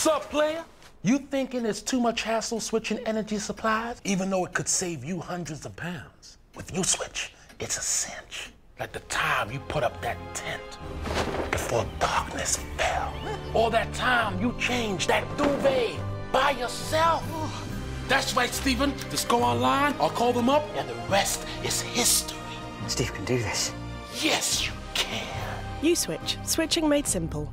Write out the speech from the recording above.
Sup, player? You thinking it's too much hassle switching energy supplies, even though it could save you hundreds of pounds? With uSwitch, it's a cinch. Like the time you put up that tent before darkness fell. Or that time you changed that duvet by yourself. That's right, Steven. Just go online, I'll call them up, and the rest is history. Steve can do this. Yes, you can. uSwitch. Switching made simple.